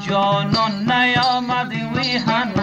John, no, no, no, no, no, no, no, no, no,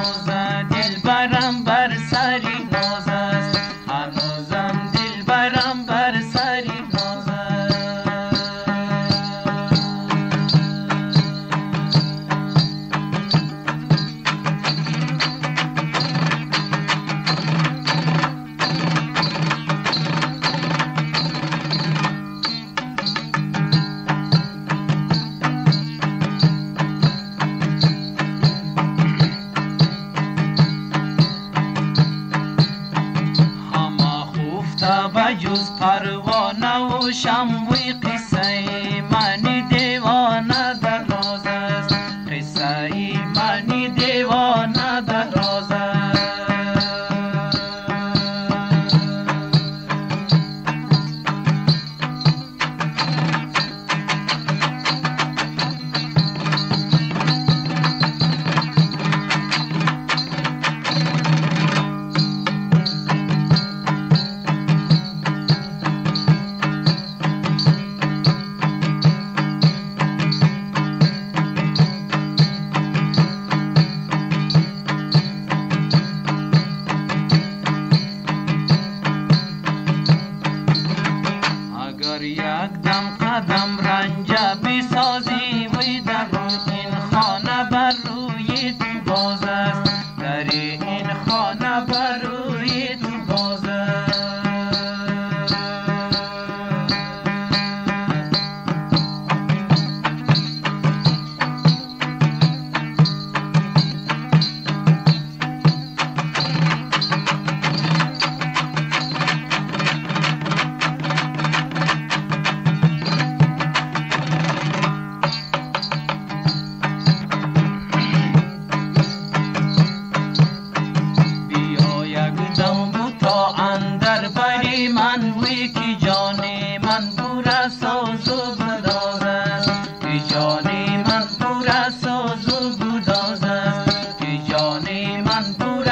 سبا یوز پروانه و भयु पर्व Brian. من دور از ساز و گداز است. که من دور از ساز و گداز است. من دور